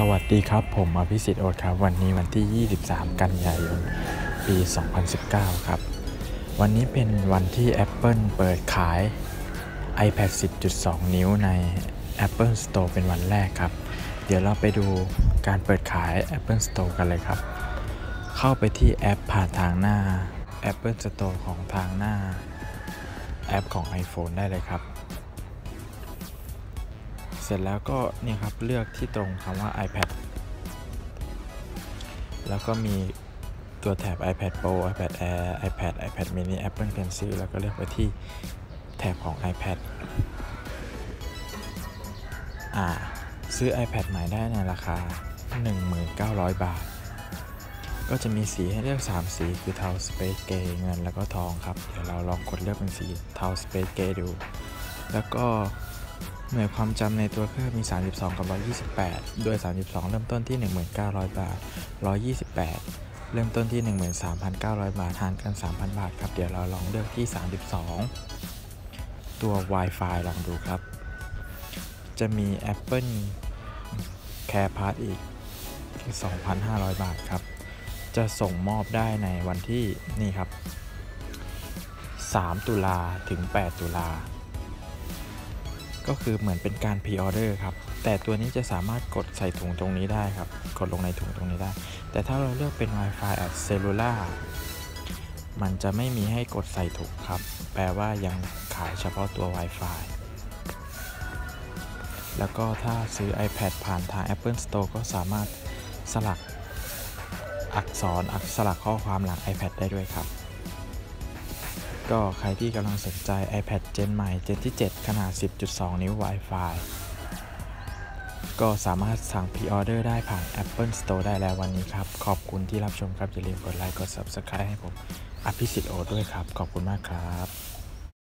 สวัสดีครับ ผมอภิสิทธิ์โอตครับ วันนี้วันที่ 23 กันยายน ปี 2019 ครับ วันนี้เป็นวันที่ Apple เปิดขาย iPad 10.2 นิ้วใน Apple Store เป็นวันแรกครับ เดี๋ยวเราไปดูการเปิดขาย Apple Store กันเลยครับ เข้าไปที่แอปผ่านทางหน้า Apple Store ของทางหน้า แอปของ iPhone ได้เลยครับ เสร็จแล้วก็เนี่ยครับเลือกที่ตรงคำว่า iPad แล้วก็มีตัวแถบ iPad Pro iPad Air iPad iPad mini Apple Pencil แล้วก็เลือกไปที่แถบของ iPad อ่าซื้อ iPad ใหม่ได้ในราคา 19,000บาท ก็จะมีสีให้เลือก 3 สีคือเทาสเปซเกย์เงินแล้วก็ทองครับ เดี๋ยวเราลองกดเลือกเป็นสีเทาสเปซเกย์ดู แล้วก็ หน่วยความจำในตัวเครื่องมี 32 กับ 128 โดย 32 เริ่มต้นที่ 1,900 บาท 128 เริ่มต้นที่ 13,900 บาทห่างกัน 3,000 บาทครับ เดี๋ยวเราลองเลือกที่ 32 ตัว Wi-Fi ลองดูครับ จะมี Apple Care Pass อีก 2,500 บาทครับ จะส่งมอบได้ในวันที่นี่ครับ 3 ตุลาถึง 8 ตุลา ก็คือเหมือนเป็นการ pre-order ครับ แต่ตัวนี้จะสามารถกดใส่ถุงตรงนี้ได้ครับ กดลงในถุงตรงนี้ได้ แต่ถ้าเราเลือกเป็น Wi-Fi แอ c เซลลูล่ามันจะไม่มีให้กดใส่ถุงครับ แปลว่ายังขายเฉพาะตัว Wi-Fi แล้วก็ถ้าซื้อ iPad ผ่านทาง Apple Store ก็สามารถสลักอักษรอักสลักข้อความหลัง iPad ได้ด้วยครับ ก็ใครที่กำลังสนใจ iPad Gen ใหม่ Gen ที่ 7 ขนาด 10.2 นิ้ว Wi-Fi ก็สามารถสั่งพรีออเดอร์ได้ผ่าน Apple Store ได้แล้ววันนี้ครับ ขอบคุณที่รับชมครับ อย่าลืมกดไลค์ กด Subscribe ให้ผม อภิสิทธิ์โอด้วยครับ ขอบคุณมากครับ